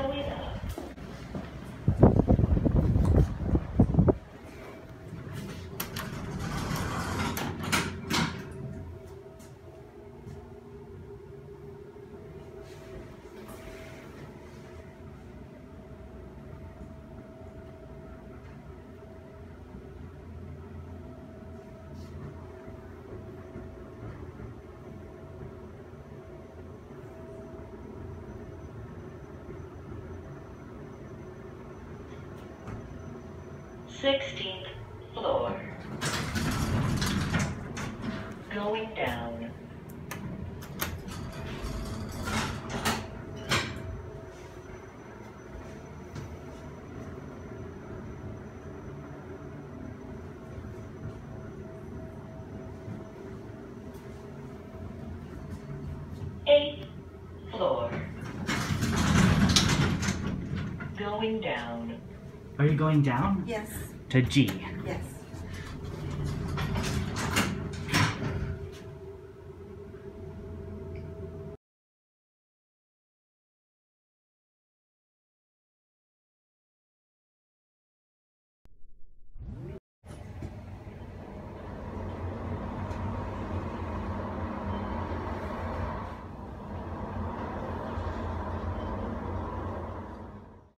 always 16th floor. Going down. Eighth floor. Going down. Are you going down? Yes, To G. yes.